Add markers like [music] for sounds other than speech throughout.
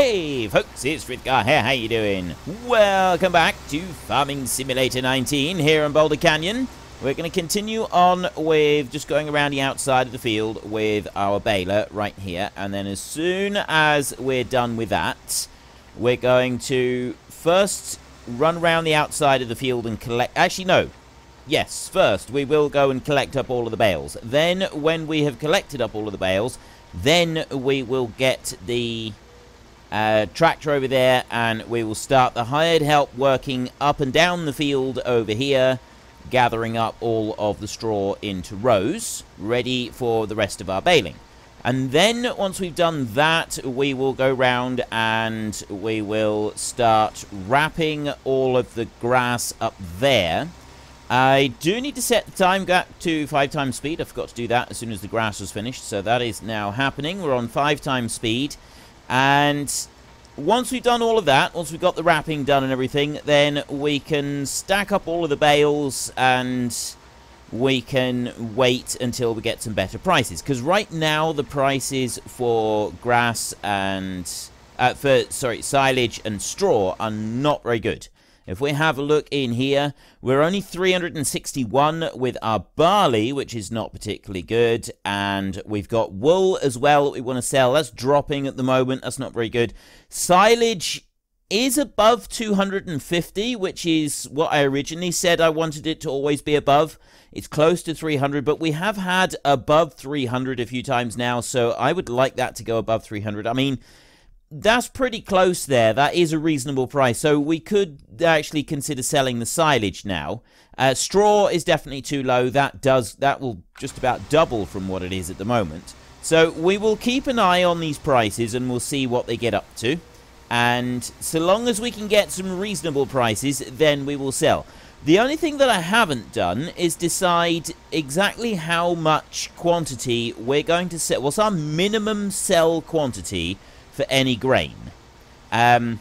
Hey folks, it's Frithgar here, how are you doing? Welcome back to Farming Simulator 19 here in Boulder Canyon. We're going to continue on with just going around the outside of the field with our baler right here. And then as soon as we're done with that, we're going to first run around the outside of the field and collect... Actually, no. Yes, first we will go and collect up all of the bales. Then when we have collected up all of the bales, then we will get the uh, tractor over there and we will start the hired help working up and down the field over here gathering up all of the straw into rows ready for the rest of our baling and then once we've done that we will go round and we will start wrapping all of the grass up there I do need to set the time gap to 5 times speed. I forgot to do that as soon as the grass was finished. So that is now happening. We're on 5 times speed. And once we've done all of that, once we've got the wrapping done and everything, then we can stack up all of the bales and we can wait until we get some better prices. Because right now the prices for grass and... Uh, for, sorry, silage and straw are not very good. If we have a look in here, we're only 361 with our barley, which is not particularly good. And we've got wool as well that we want to sell. That's dropping at the moment. That's not very good. Silage is above 250, which is what I originally said I wanted it to always be above. It's close to 300, but we have had above 300 a few times now, so I would like that to go above 300. I mean, that's pretty close there. That is a reasonable price. So we could actually consider selling the silage now. Uh, straw is definitely too low. That does that will just about double from what it is at the moment. So we will keep an eye on these prices and we'll see what they get up to. And so long as we can get some reasonable prices, then we will sell. The only thing that I haven't done is decide exactly how much quantity we're going to sell. What's our minimum sell quantity for any grain. Um,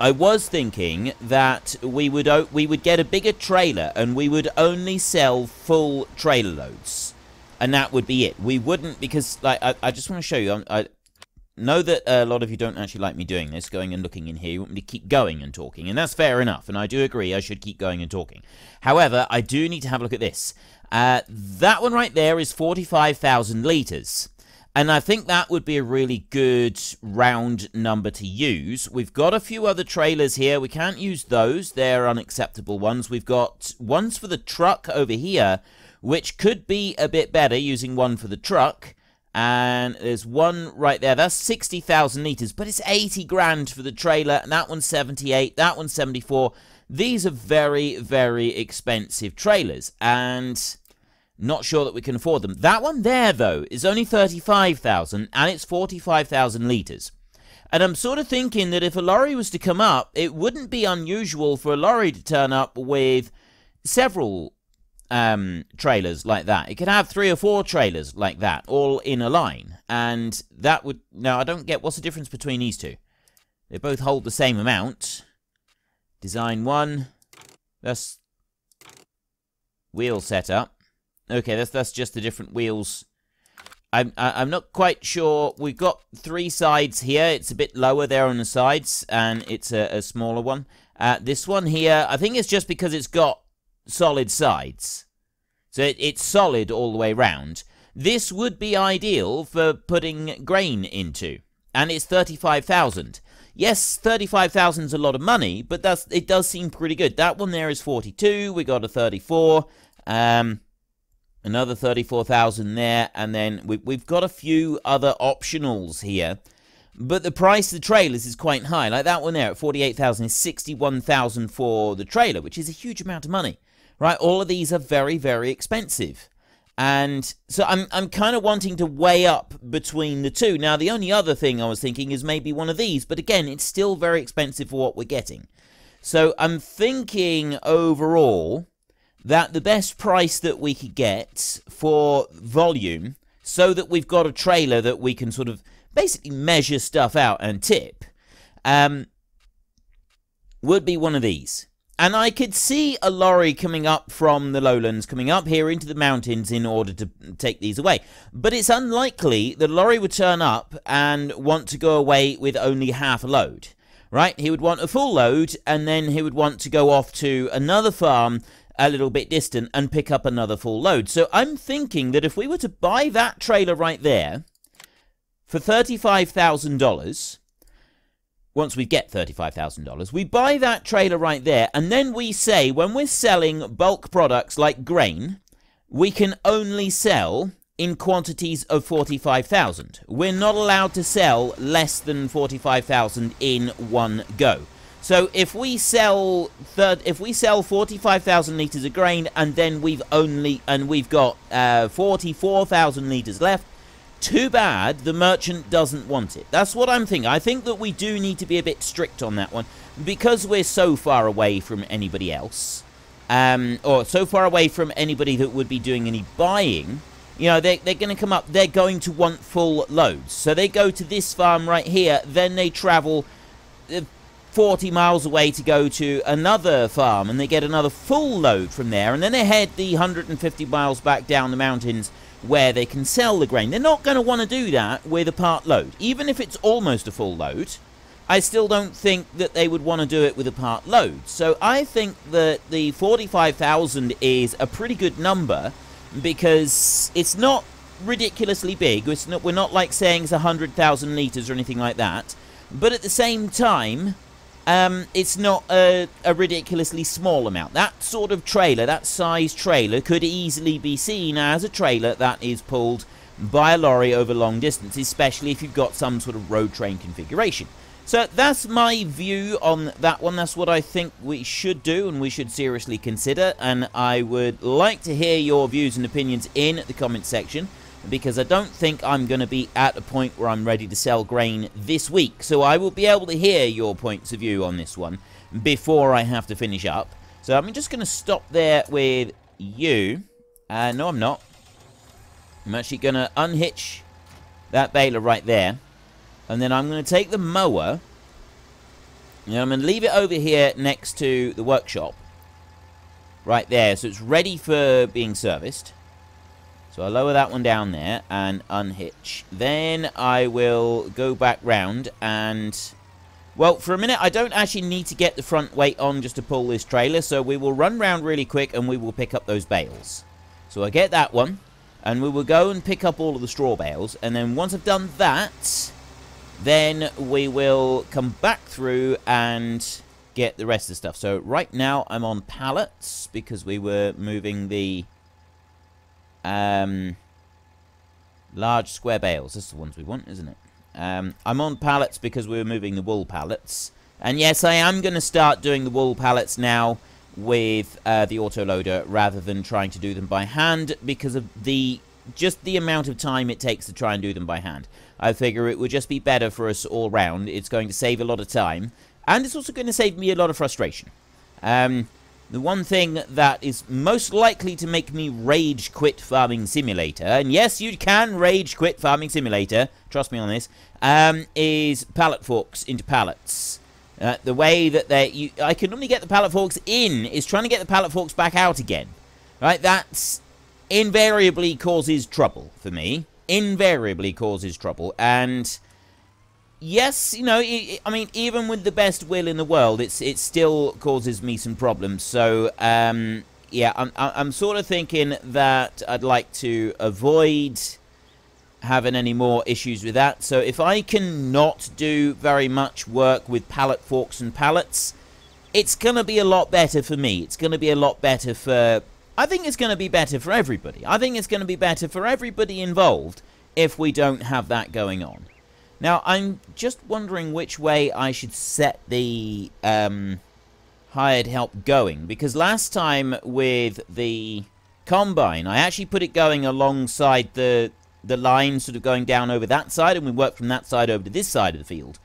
I was thinking that we would we would get a bigger trailer and we would only sell full trailer loads, and that would be it. We wouldn't because like I, I just want to show you. I, I know that a lot of you don't actually like me doing this, going and looking in here. You want me to keep going and talking, and that's fair enough. And I do agree I should keep going and talking. However, I do need to have a look at this. Uh, that one right there is forty-five thousand liters. And I think that would be a really good round number to use. We've got a few other trailers here. We can't use those. They're unacceptable ones. We've got ones for the truck over here, which could be a bit better using one for the truck. And there's one right there. That's 60,000 litres, but it's 80 grand for the trailer. And that one's 78. That one's 74. These are very, very expensive trailers. And not sure that we can afford them. That one there, though, is only 35,000 and it's 45,000 litres. And I'm sort of thinking that if a lorry was to come up, it wouldn't be unusual for a lorry to turn up with several um, trailers like that. It could have three or four trailers like that, all in a line. And that would... Now, I don't get... What's the difference between these two? They both hold the same amount. Design one. That's... Wheel setup. Okay, that's that's just the different wheels. I'm I'm not quite sure. We've got three sides here. It's a bit lower there on the sides, and it's a, a smaller one. Uh, this one here, I think it's just because it's got solid sides. So it, it's solid all the way round. This would be ideal for putting grain into. And it's 35,000. Yes, 35,000 is a lot of money, but that's it does seem pretty good. That one there is 42. We got a 34. Um, another 34,000 there, and then we, we've got a few other optionals here. But the price of the trailers is quite high. Like that one there at 48,000 is 61,000 for the trailer, which is a huge amount of money. Right? All of these are very, very expensive. And so I'm I'm kind of wanting to weigh up between the two. Now the only other thing I was thinking is maybe one of these, but again, it's still very expensive for what we're getting. So I'm thinking overall that the best price that we could get for volume so that we've got a trailer that we can sort of basically measure stuff out and tip um, would be one of these. and I could see a lorry coming up from the lowlands, coming up here into the mountains in order to take these away. But it's unlikely the lorry would turn up and want to go away with only half a load. Right? He would want a full load, and then he would want to go off to another farm a little bit distant and pick up another full load. So I'm thinking that if we were to buy that trailer right there for $35,000 once we get $35,000, we buy that trailer right there, and then we say when we're selling bulk products like grain, we can only sell in quantities of 45,000. We're not allowed to sell less than 45,000 in one go. So if we sell third, if we sell 45,000 liters of grain and then we've only and we've got uh, 44,000 liters left, too bad the merchant doesn't want it. That's what I'm thinking. I think that we do need to be a bit strict on that one because we're so far away from anybody else, um, or so far away from anybody that would be doing any buying. You know, they, they're going to come up, they're going to want full loads. So they go to this farm right here, then they travel uh, 40 miles away to go to another farm, and they get another full load from there, and then they head the 150 miles back down the mountains where they can sell the grain. They're not going to want to do that with a part load. Even if it's almost a full load, I still don't think that they would want to do it with a part load. So I think that the 45,000 is a pretty good number because it's not ridiculously big. Not, we're not like saying it's 100,000 litres or anything like that. But at the same time, um, it's not a, a, ridiculously small amount. That sort of trailer, that size trailer, could easily be seen as a trailer that is pulled by a lorry over long distances, especially if you've got some sort of road train configuration. So that's my view on that one. That's what I think we should do and we should seriously consider. And I would like to hear your views and opinions in the comment section because I don't think I'm going to be at a point where I'm ready to sell grain this week. So I will be able to hear your points of view on this one before I have to finish up. So I'm just going to stop there with you. Uh, no, I'm not. I'm actually going to unhitch that baler right there. And then I'm going to take the mower. And I'm going to leave it over here next to the workshop. Right there. So it's ready for being serviced. So I'll lower that one down there and unhitch. Then I will go back round and... Well, for a minute, I don't actually need to get the front weight on just to pull this trailer, so we will run round really quick and we will pick up those bales. So I get that one, and we will go and pick up all of the straw bales, and then once I've done that, then we will come back through and get the rest of the stuff. So right now I'm on pallets because we were moving the um, large square bales. This is the ones we want, isn't it? Um, I'm on pallets because we were moving the wool pallets. And yes, I am going to start doing the wool pallets now with uh, the autoloader rather than trying to do them by hand because of the just the amount of time it takes to try and do them by hand. I figure it would just be better for us all round. It's going to save a lot of time. And it's also going to save me a lot of frustration. Um, the one thing that is most likely to make me rage quit Farming Simulator, and yes, you can rage quit Farming Simulator, trust me on this, um, is pallet forks into pallets. Uh, the way that they, you, I can only get the pallet forks in is trying to get the pallet forks back out again. Right, that's invariably causes trouble for me. Invariably causes trouble, and yes, you know, I mean, even with the best will in the world, it's it still causes me some problems. So, um, yeah, I'm I'm sort of thinking that I'd like to avoid having any more issues with that. So if I can not do very much work with pallet forks and pallets, it's going to be a lot better for me. It's going to be a lot better for... I think it's going to be better for everybody. I think it's going to be better for everybody involved if we don't have that going on. Now, I'm just wondering which way I should set the um, hired help going. Because last time with the Combine, I actually put it going alongside the, the line sort of going down over that side. And we worked from that side over to this side of the field.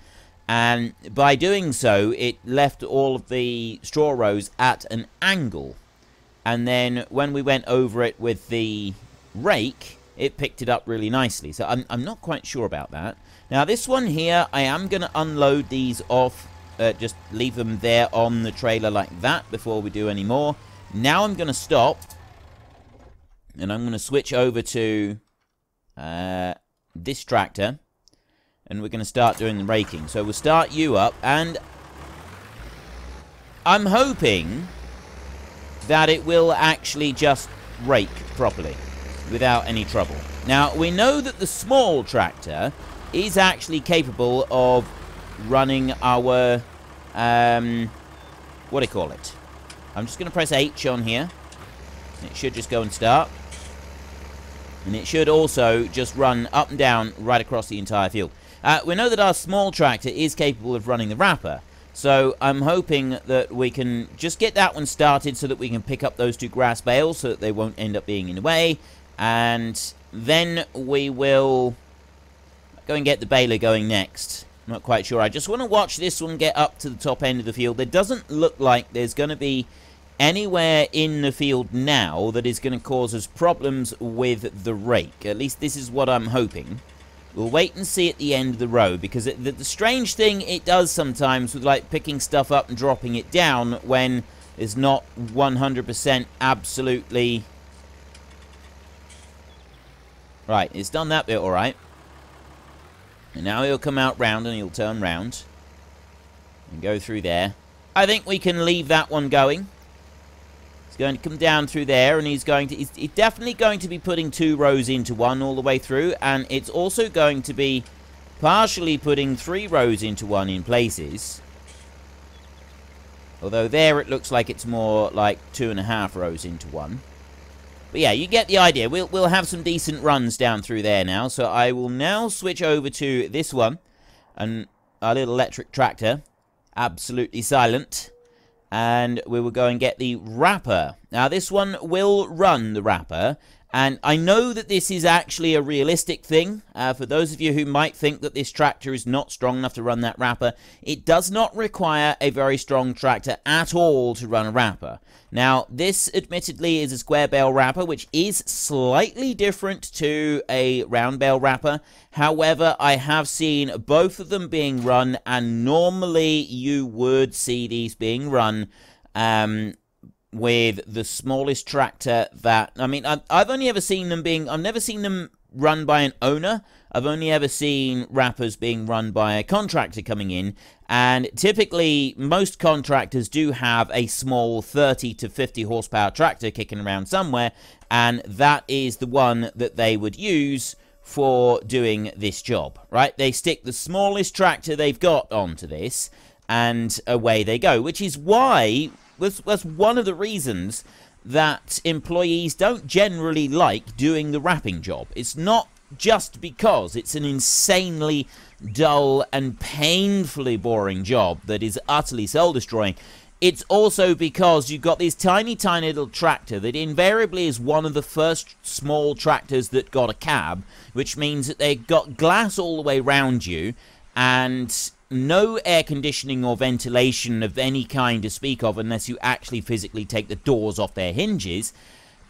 And by doing so, it left all of the straw rows at an angle. And then when we went over it with the rake, it picked it up really nicely. So I'm, I'm not quite sure about that. Now this one here, I am going to unload these off uh, just leave them there on the trailer like that before we do any more. Now I'm going to stop. And I'm going to switch over to uh, this tractor. And we're going to start doing the raking. So we'll start you up. And I'm hoping that it will actually just rake properly without any trouble. Now, we know that the small tractor is actually capable of running our, um, what do you call it? I'm just going to press H on here. It should just go and start. And it should also just run up and down right across the entire field. Uh, we know that our small tractor is capable of running the wrapper. So I'm hoping that we can just get that one started so that we can pick up those two grass bales so that they won't end up being in the way. And then we will go and get the baler going next. I'm not quite sure. I just want to watch this one get up to the top end of the field. There doesn't look like there's going to be anywhere in the field now that is going to cause us problems with the rake. At least this is what I'm hoping. We'll wait and see at the end of the row, because it, the, the, strange thing it does sometimes with, like, picking stuff up and dropping it down when it's not 100% absolutely... Right, it's done that bit alright. And now he'll come out round and he'll turn round. And go through there. I think we can leave that one going He's going to come down through there, and he's going to... He's, he's definitely going to be putting two rows into one all the way through, and it's also going to be partially putting three rows into one in places. Although there it looks like it's more like two and a half rows into one. But yeah, you get the idea. We'll, we'll have some decent runs down through there now. So I will now switch over to this one. And our little electric tractor. Absolutely silent and we will go and get the wrapper. Now, this one will run the wrapper, and I know that this is actually a realistic thing. Uh, for those of you who might think that this tractor is not strong enough to run that wrapper, it does not require a very strong tractor at all to run a wrapper. Now, this admittedly is a square bale wrapper, which is slightly different to a round bale wrapper. However, I have seen both of them being run, and normally you would see these being run um, with the smallest tractor that I mean I've, I've only ever seen them being I've never seen them run by an owner. I've only ever seen wrappers being run by a contractor coming in. And typically most contractors do have a small 30 to 50 horsepower tractor kicking around somewhere. And that is the one that they would use for doing this job right? They stick the smallest tractor they've got onto this and away they go which is why was was one of the reasons that employees don't generally like doing the wrapping job. It's not just because it's an insanely dull and painfully boring job that is utterly soul destroying. It's also because you've got this tiny, tiny little tractor that invariably is one of the first small tractors that got a cab, which means that they've got glass all the way around you, and no air conditioning or ventilation of any kind to speak of unless you actually physically take the doors off their hinges.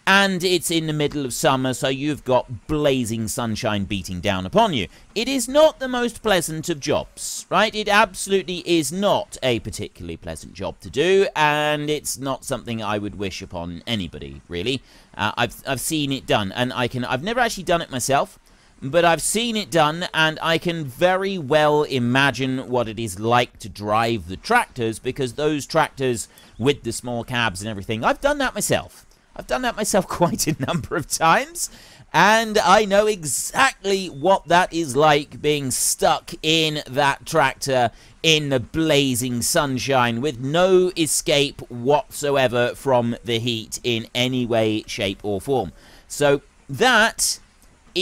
And it's in the middle of summer, so you've got blazing sunshine beating down upon you. It is not the most pleasant of jobs, right? It absolutely is not a particularly pleasant job to do, and it's not something I would wish upon anybody, really. Uh, I've, I've seen it done, and I can, I've never actually done it myself, but I've seen it done, and I can very well imagine what it is like to drive the tractors, because those tractors with the small cabs and everything, I've done that myself. I've done that myself [laughs] quite a number of times, and I know exactly what that is like being stuck in that tractor in the blazing sunshine with no escape whatsoever from the heat in any way, shape, or form. So that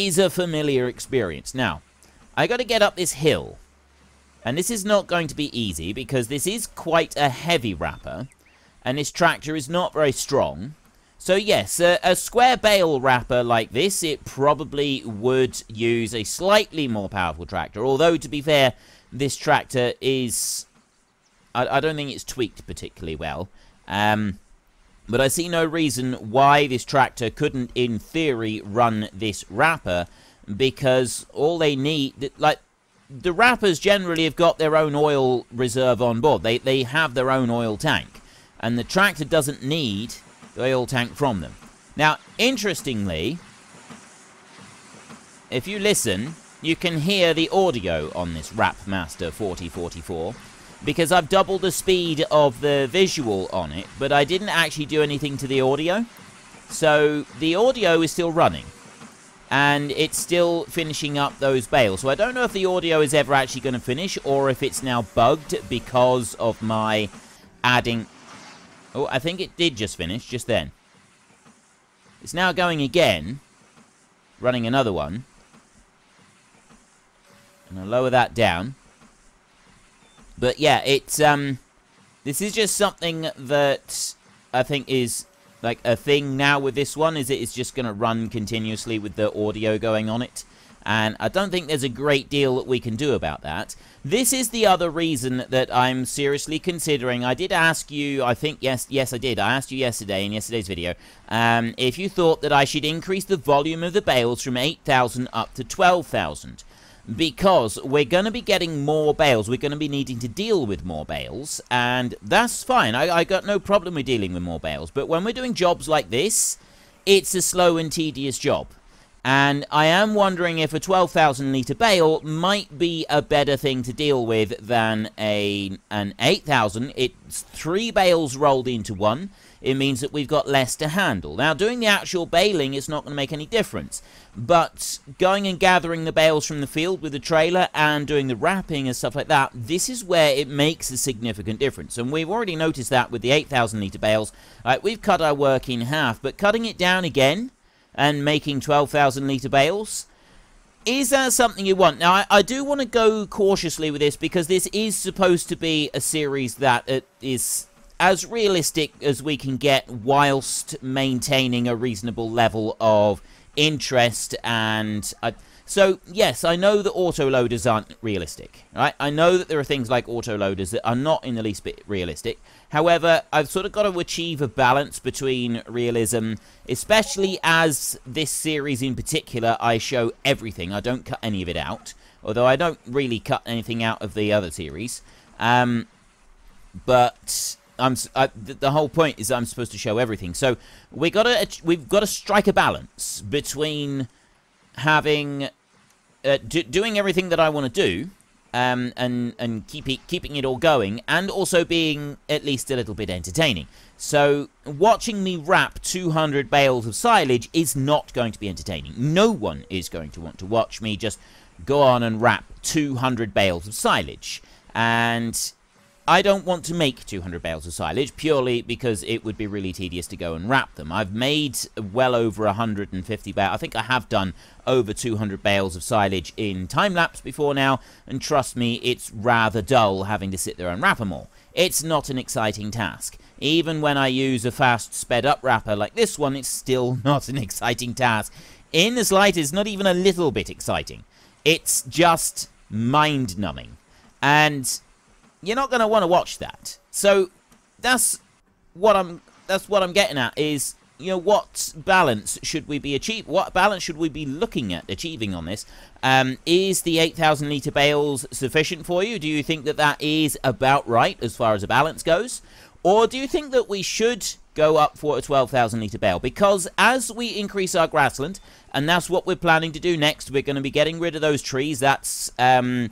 is a familiar experience. Now, I got to get up this hill. And this is not going to be easy because this is quite a heavy wrapper. And this tractor is not very strong. So yes, a, a, square bale wrapper like this, it probably would use a slightly more powerful tractor. Although, to be fair, this tractor is... I, I don't think it's tweaked particularly well. Um, but I see no reason why this tractor couldn't, in theory, run this wrapper, because all they need, like, the wrappers generally have got their own oil reserve on board. They, they have their own oil tank. And the tractor doesn't need the oil tank from them. Now, interestingly, if you listen, you can hear the audio on this Rapmaster 4044 because I've doubled the speed of the visual on it, but I didn't actually do anything to the audio. So the audio is still running and it's still finishing up those bales. So I don't know if the audio is ever actually going to finish or if it's now bugged because of my adding... Oh, I think it did just finish just then. It's now going again, running another one. And I'll lower that down. But yeah, it's, um... This is just something that I think is like a thing now with this one is it is just going to run continuously with the audio going on it and I don't think there's a great deal that we can do about that. This is the other reason that I'm seriously considering. I did ask you, I think, yes, yes, I did. I asked you yesterday in yesterday's video um, if you thought that I should increase the volume of the bales from 8,000 up to 12,000 because we're going to be getting more bales. We're going to be needing to deal with more bales, and that's fine. I, I got no problem with dealing with more bales. But when we're doing jobs like this, it's a slow and tedious job. And I am wondering if a 12,000 litre bale might be a better thing to deal with than a an 8,000. It's three bales rolled into one it means that we've got less to handle. Now, doing the actual baling is not going to make any difference, but going and gathering the bales from the field with the trailer and doing the wrapping and stuff like that, this is where it makes a significant difference. And we've already noticed that with the 8,000 litre bales. Right, we've cut our work in half, but cutting it down again and making 12,000 litre bales, is that something you want? Now, I, I do want to go cautiously with this because this is supposed to be a series that is as realistic as we can get whilst maintaining a reasonable level of interest and... Uh, so, yes, I know that autoloaders aren't realistic, right? I know that there are things like autoloaders that are not in the least bit realistic. However, I've sort of got to achieve a balance between realism, especially as this series in particular, I show everything. I don't cut any of it out, although I don't really cut anything out of the other series. Um, but I'm I, the whole point is I'm supposed to show everything. So we got to we've got to strike a balance between having uh, doing everything that I want to do, um, and and keep it, keeping it all going, and also being at least a little bit entertaining. So watching me wrap 200 bales of silage is not going to be entertaining. No one is going to want to watch me just go on and wrap 200 bales of silage. And I don't want to make 200 bales of silage purely because it would be really tedious to go and wrap them. I've made well over 150 bales. I think I have done over 200 bales of silage in time-lapse before now, and trust me, it's rather dull having to sit there and wrap them all. It's not an exciting task. Even when I use a fast sped-up wrapper like this one, it's still [laughs] not an exciting task. In the slightest, not even a little bit exciting. It's just mind-numbing. And you're not going to want to watch that. So that's what I'm that's what I'm getting at is you know what balance should we be achieve what balance should we be looking at achieving on this? Um, is the 8000 litre bales sufficient for you? Do you think that that is about right as far as a balance goes? Or do you think that we should go up for a 12,000 litre bale? Because as we increase our grassland and that's what we're planning to do next we're going to be getting rid of those trees that's um,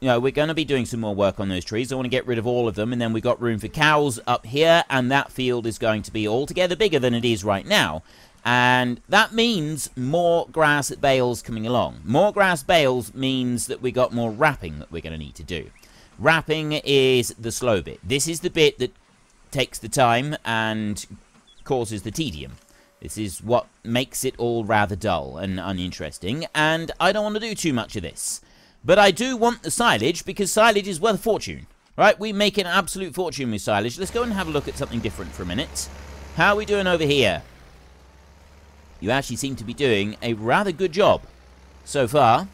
you know, we're going to be doing some more work on those trees. I want to get rid of all of them, and then we've got room for cows up here, and that field is going to be altogether bigger than it is right now. And that means more grass bales coming along. More grass bales means that we got more wrapping that we're going to need to do. Wrapping is the slow bit. This is the bit that takes the time and causes the tedium. This is what makes it all rather dull and uninteresting, and I don't want to do too much of this. But I do want the silage because silage is worth a fortune. Right, we make an absolute fortune with silage. Let's go and have a look at something different for a minute. How are we doing over here? You actually seem to be doing a rather good job so far.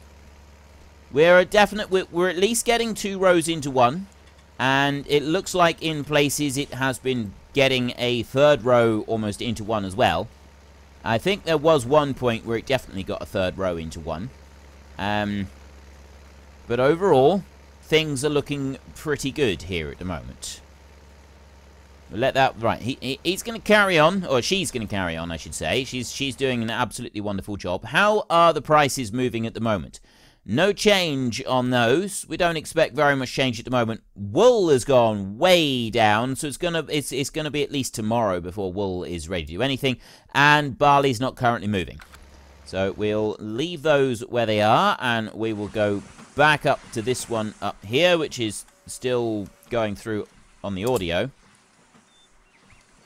We're a definite, we're, we're at least getting two rows into one. And it looks like in places it has been getting a third row almost into one as well. I think there was one point where it definitely got a third row into one. Um, But overall, things are looking pretty good here at the moment. We'll let that right. He, he he's going to carry on, or she's going to carry on, I should say. She's she's doing an absolutely wonderful job. How are the prices moving at the moment? No change on those. We don't expect very much change at the moment. Wool has gone way down, so it's gonna it's it's gonna be at least tomorrow before wool is ready to do anything. And barley's not currently moving. So we'll leave those where they are, and we will go back up to this one up here, which is still going through on the audio.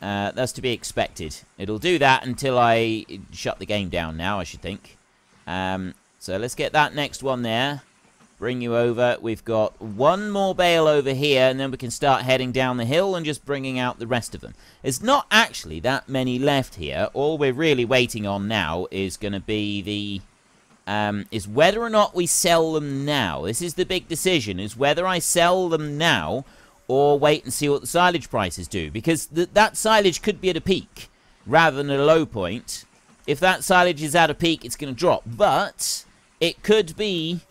Uh, that's to be expected. It'll do that until I shut the game down now, I should think. Um, so let's get that next one there. Bring you over. We've got one more bale over here, and then we can start heading down the hill and just bringing out the rest of them. There's not actually that many left here. All we're really waiting on now is going to be the... Um, is whether or not we sell them now. This is the big decision, is whether I sell them now or wait and see what the silage prices do. Because th that silage could be at a peak rather than a low point. If that silage is at a peak, it's going to drop. But it could be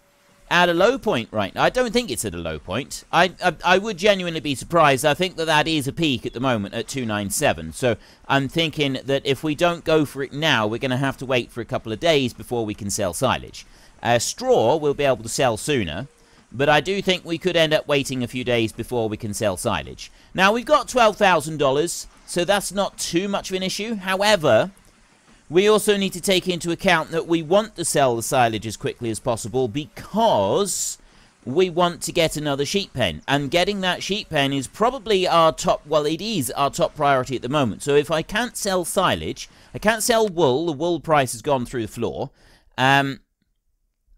at a low point right now. I don't think it's at a low point. I, I, I would genuinely be surprised. I think that that is a peak at the moment at 297. So I'm thinking that if we don't go for it now, we're going to have to wait for a couple of days before we can sell silage. Uh, straw we'll be able to sell sooner. But I do think we could end up waiting a few days before we can sell silage. Now, we've got $12,000, so that's not too much of an issue. However, we also need to take into account that we want to sell the silage as quickly as possible because we want to get another sheep pen. And getting that sheep pen is probably our top, well, it is our top priority at the moment. So if I can't sell silage, I can't sell wool, the wool price has gone through the floor. Um,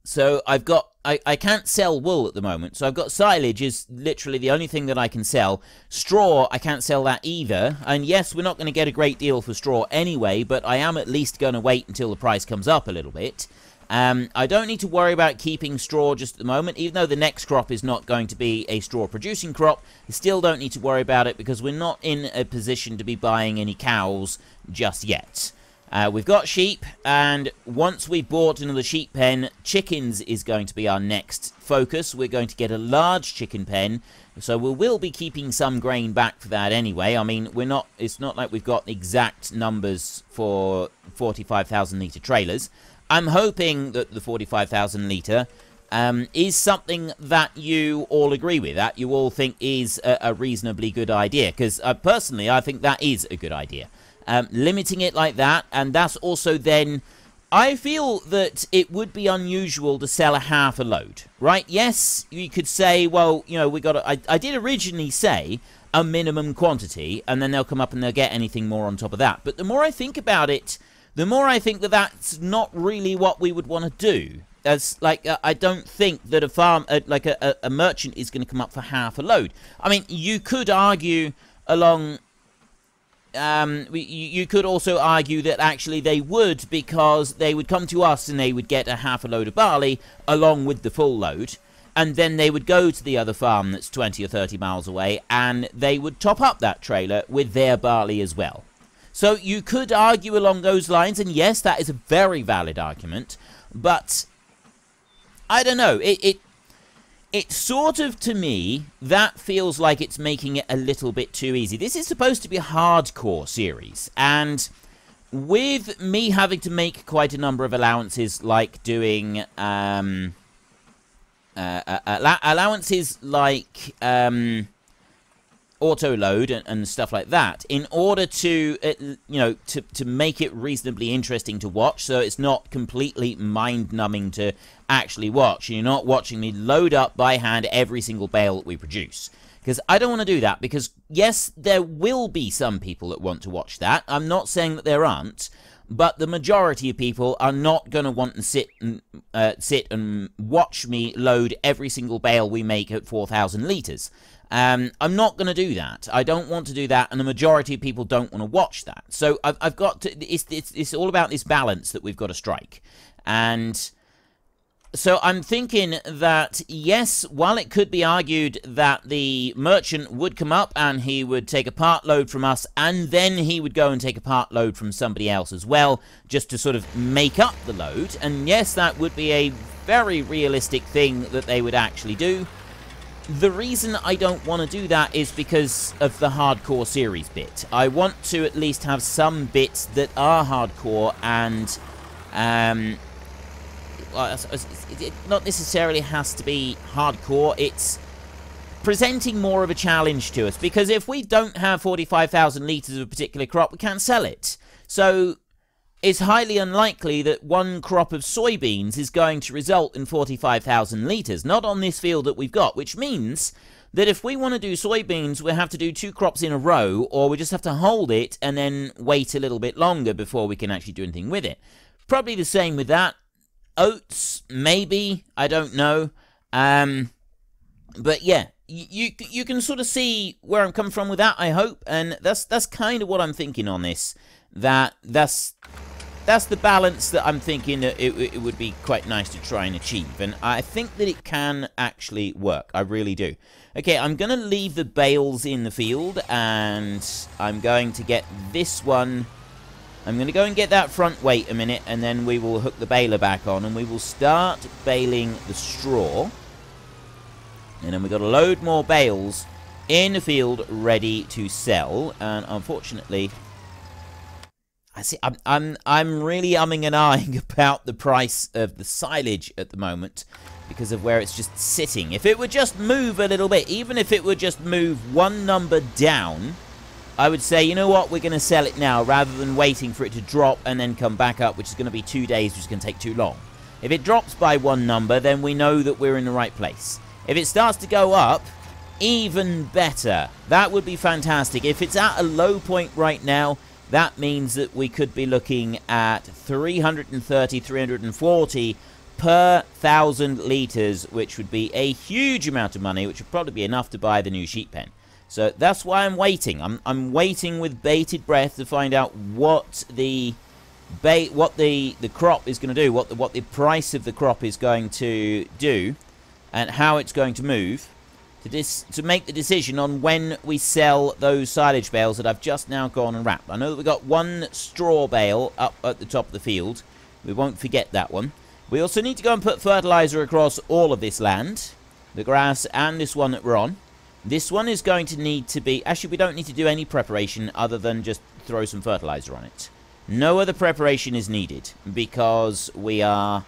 so I've got I, I can't sell wool at the moment, so I've got silage is literally the only thing that I can sell. Straw, I can't sell that either. And yes, we're not going to get a great deal for straw anyway, but I am at least going to wait until the price comes up a little bit. Um, I don't need to worry about keeping straw just at the moment, even though the next crop is not going to be a straw-producing crop. I still don't need to worry about it because we're not in a position to be buying any cows just yet. Uh, we've got sheep, and once we've bought another sheep pen, chickens is going to be our next focus. We're going to get a large chicken pen, so we will be keeping some grain back for that anyway. I mean, we're not. It's not like we've got exact numbers for 45,000 litre trailers. I'm hoping that the 45,000 litre um, is something that you all agree with, that you all think is a, a reasonably good idea. Because uh, personally, I think that is a good idea um, limiting it like that, and that's also then... I feel that it would be unusual to sell a half a load, right? Yes, you could say, well, you know, we got. I, I did originally say a minimum quantity, and then they'll come up and they'll get anything more on top of that. But the more I think about it, the more I think that that's not really what we would want to do. As like, uh, I don't think that a farm, uh, like a, a merchant, is going to come up for half a load. I mean, you could argue along um, we, you could also argue that actually they would because they would come to us and they would get a half a load of barley along with the full load and then they would go to the other farm that's 20 or 30 miles away and they would top up that trailer with their barley as well. So you could argue along those lines and yes that is a very valid argument but I don't know it, it it sort of, to me, that feels like it's making it a little bit too easy. This is supposed to be a hardcore series, and with me having to make quite a number of allowances, like doing, um, uh, uh, allowances like, um, auto load and, and, stuff like that in order to uh, you know to to make it reasonably interesting to watch so it's not completely mind numbing to actually watch. You're not watching me load up by hand every single bale that we produce. Because I don't want to do that because yes there will be some people that want to watch that. I'm not saying that there aren't but the majority of people are not going to want to sit and uh, sit and watch me load every single bale we make at 4,000 litres. Um, I'm not going to do that. I don't want to do that, and the majority of people don't want to watch that. So I've, I've got to. It's, it's it's all about this balance that we've got to strike, and so I'm thinking that yes, while it could be argued that the merchant would come up and he would take a part load from us, and then he would go and take a part load from somebody else as well, just to sort of make up the load. And yes, that would be a very realistic thing that they would actually do. The reason I don't want to do that is because of the hardcore series bit. I want to at least have some bits that are hardcore and um, Uh, well, it not necessarily has to be hardcore. It's presenting more of a challenge to us because if we don't have 45,000 litres of a particular crop, we can't sell it. So it's highly unlikely that one crop of soybeans is going to result in 45,000 litres. Not on this field that we've got, which means that if we want to do soybeans, we have to do two crops in a row, or we just have to hold it and then wait a little bit longer before we can actually do anything with it. Probably the same with that. Oats, maybe, I don't know. Um, but yeah, you you can sort of see where I'm coming from with that. I hope, and that's that's kind of what I'm thinking on this. That that's that's the balance that I'm thinking that it, it would be quite nice to try and achieve, and I think that it can actually work. I really do. Okay, I'm going to leave the bales in the field, and I'm going to get this one. I'm going to go and get that front weight a minute, and then we will hook the baler back on, and we will start baling the straw. And then we've got a load more bales in the field ready to sell. And unfortunately, I see. I'm I'm I'm really umming and ahhing [laughs] about the price of the silage at the moment because of where it's just sitting. If it would just move a little bit, even if it would just move one number down, I would say, you know what, we're going to sell it now rather than waiting for it to drop and then come back up, which is going to be two days, which is going to take too long. If it drops by one number, then we know that we're in the right place. If it starts to go up, even better. That would be fantastic. If it's at a low point right now, that means that we could be looking at 330, 340 per thousand litres, which would be a huge amount of money, which would probably be enough to buy the new sheep pen. So that's why I'm waiting. I'm, I'm waiting with bated breath to find out what the bait, what the, the crop is going to do, what the, what the price of the crop is going to do and how it's going to move to, dis to make the decision on when we sell those silage bales that I've just now gone and wrapped. I know that we've got one straw bale up at the top of the field. We won't forget that one. We also need to go and put fertilizer across all of this land, the grass and this one that we're on. This one is going to need to be... Actually, we don't need to do any preparation other than just throw some fertilizer on it. No other preparation is needed because we are...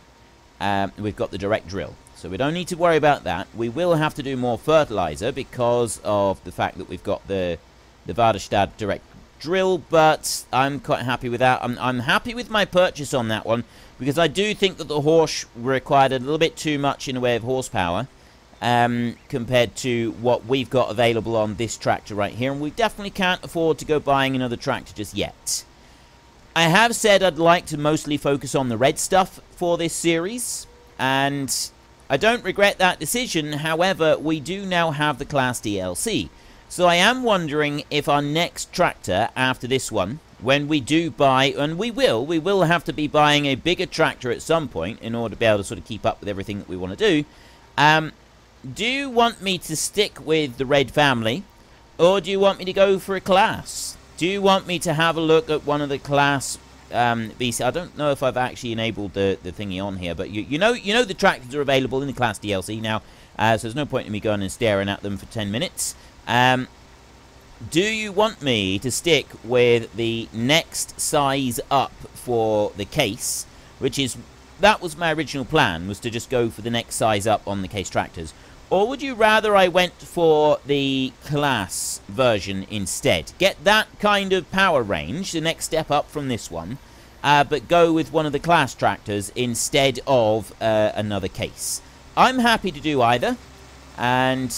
Um, we've got the direct drill. So we don't need to worry about that. We will have to do more fertilizer because of the fact that we've got the, the Väderstad direct drill, but I'm quite happy with that. I'm, I'm happy with my purchase on that one because I do think that the Horsch required a little bit too much in the way of horsepower um, compared to what we've got available on this tractor right here, and we definitely can't afford to go buying another tractor just yet. I have said I'd like to mostly focus on the red stuff for this series, and I don't regret that decision, however, we do now have the CLAAS DLC. So I am wondering if our next tractor after this one, when we do buy, and we will, we will have to be buying a bigger tractor at some point in order to be able to sort of keep up with everything that we want to do. Um, do you want me to stick with the Red family, or do you want me to go for a CLAAS? Do you want me to have a look at one of the CLAAS um. I don't know if I've actually enabled the, the thingy on here, but you, you know you know the tractors are available in the CLAAS DLC now, uh, so there's no point in me going and staring at them for 10 minutes. Um, do you want me to stick with the next size up for the case, which is, that was my original plan, was to just go for the next size up on the case tractors. Or would you rather I went for the CLAAS version instead? Get that kind of power range, the next step up from this one, uh, but go with one of the CLAAS tractors instead of uh, another case. I'm happy to do either, and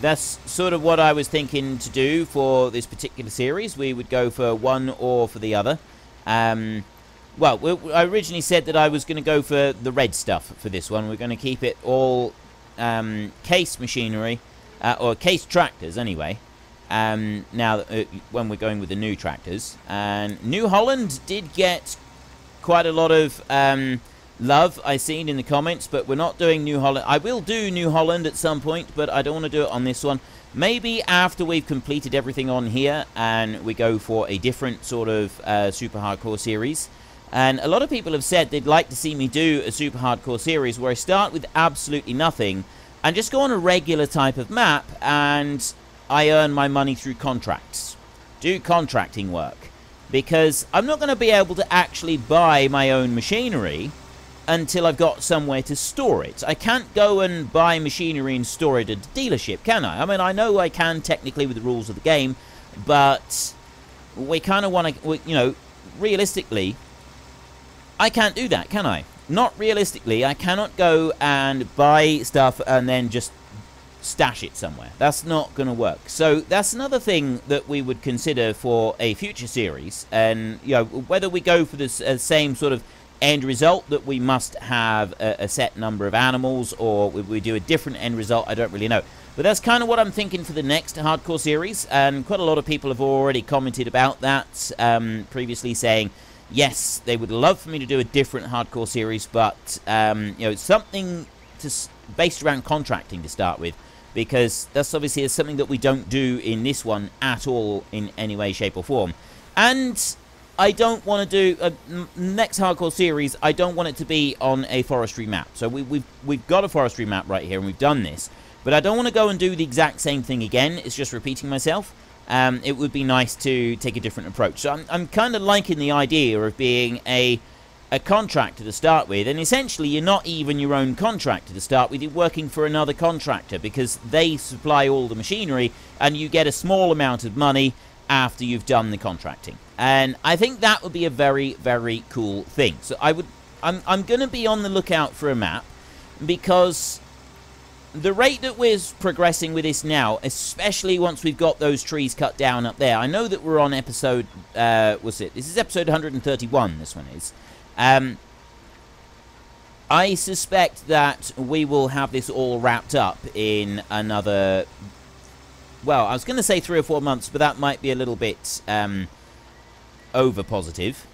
that's sort of what I was thinking to do for this particular series. We would go for one or for the other. Um, well, I originally said that I was going to go for the red stuff for this one. We're going to keep it all um, case machinery, uh, or case tractors anyway, um, now uh, when we're going with the new tractors. And New Holland did get quite a lot of um, love, I seen in the comments, but we're not doing New Holland. I will do New Holland at some point, but I don't want to do it on this one. Maybe after we've completed everything on here and we go for a different sort of uh, super hardcore series. And a lot of people have said they'd like to see me do a super hardcore series where I start with absolutely nothing and just go on a regular type of map and I earn my money through contracts. Do contracting work. Because I'm not going to be able to actually buy my own machinery until I've got somewhere to store it. I can't go and buy machinery and store it at a dealership, can I? I mean, I know I can technically with the rules of the game, but we kind of want to, you know, realistically, I can't do that, can I? Not realistically, I cannot go and buy stuff and then just stash it somewhere. That's not going to work. So that's another thing that we would consider for a future series. And, you know, whether we go for the uh, same sort of end result that we must have a, a set number of animals or we, we, do a different end result, I don't really know. But that's kind of what I'm thinking for the next hardcore series, and quite a lot of people have already commented about that um, previously, saying yes, they would love for me to do a different hardcore series, but um, you know, something to, based around contracting to start with, because that's obviously something that we don't do in this one at all in any way, shape, or form. And I don't want to do a next hardcore series. I don't want it to be on a forestry map. So we, we've we've got a forestry map right here, and we've done this. But I don't want to go and do the exact same thing again. It's just repeating myself. Um, it would be nice to take a different approach. So I'm, I'm kind of liking the idea of being a a contractor to start with, and essentially you're not even your own contractor to start with, you're working for another contractor because they supply all the machinery and you get a small amount of money after you've done the contracting. And I think that would be a very, very cool thing. So I would, I'm, I'm going to be on the lookout for a map because the rate that we're progressing with this now, especially once we've got those trees cut down up there, I know that we're on episode, uh, what's it? This is episode 131, this one is. Um, I suspect that we will have this all wrapped up in another, well, I was going to say three or four months, but that might be a little bit, um, over positive.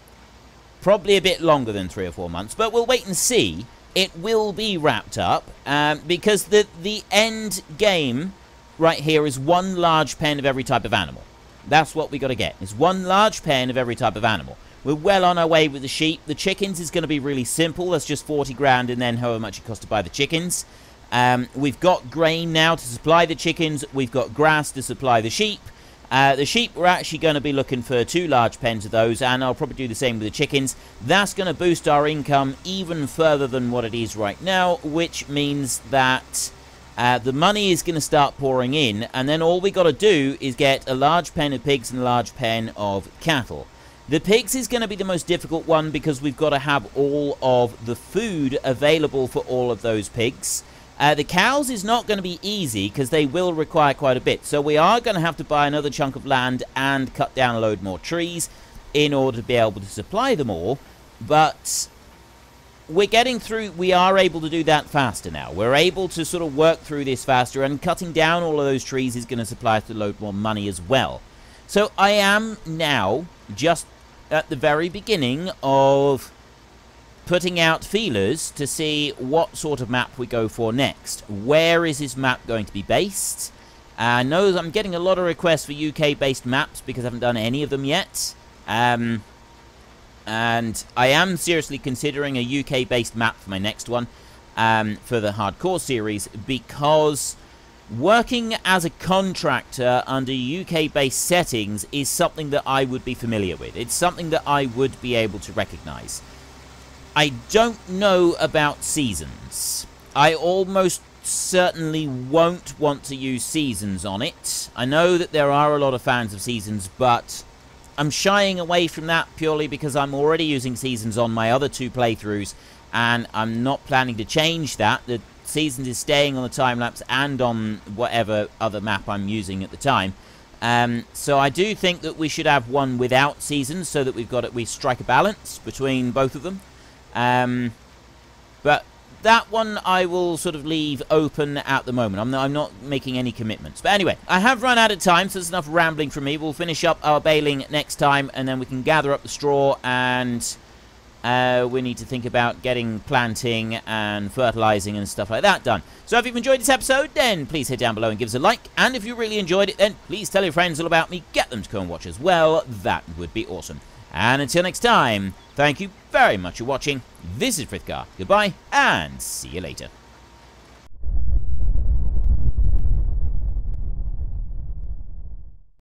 Probably a bit longer than three or four months, but we'll wait and see. It will be wrapped up um, because the the end game right here is one large pen of every type of animal. That's what we got to get. Is one large pen of every type of animal. We're well on our way with the sheep. The chickens is going to be really simple. That's just 40 grand and then however much it costs to buy the chickens. Um, we've got grain now to supply the chickens. We've got grass to supply the sheep. Uh, the sheep, we're actually going to be looking for two large pens of those, and I'll probably do the same with the chickens. That's going to boost our income even further than what it is right now, which means that uh, the money is going to start pouring in, and then all we got to do is get a large pen of pigs and a large pen of cattle. The pigs is going to be the most difficult one because we've got to have all of the food available for all of those pigs. Uh, the cows is not going to be easy because they will require quite a bit. So we are going to have to buy another chunk of land and cut down a load more trees in order to be able to supply them all. But we're getting through, we are able to do that faster now. We're able to sort of work through this faster and cutting down all of those trees is going to supply us a load more money as well. So I am now just at the very beginning of putting out feelers to see what sort of map we go for next. Where is this map going to be based? I know I'm getting a lot of requests for UK-based maps because I haven't done any of them yet. Um, and I am seriously considering a UK-based map for my next one um, for the hardcore series because working as a contractor under UK-based settings is something that I would be familiar with. It's something that I would be able to recognize. I don't know about seasons. I almost certainly won't want to use seasons on it. I know that there are a lot of fans of seasons, but I'm shying away from that purely because I'm already using seasons on my other two playthroughs, and I'm not planning to change that. The seasons is staying on the time lapse and on whatever other map I'm using at the time. Um, so I do think that we should have one without seasons so that we've got it, we strike a balance between both of them. Um, but that one I will sort of leave open at the moment. I'm not, I'm not making any commitments. But anyway, I have run out of time, so there's enough rambling from me. We'll finish up our baling next time, and then we can gather up the straw, and uh, we need to think about getting planting and fertilizing and stuff like that done. So if you've enjoyed this episode, then please hit down below and give us a like. And if you really enjoyed it, then please tell your friends all about me. Get them to come and watch as well. That would be awesome. And until next time, thank you very much for watching. This is Frithgar. Goodbye, and see you later.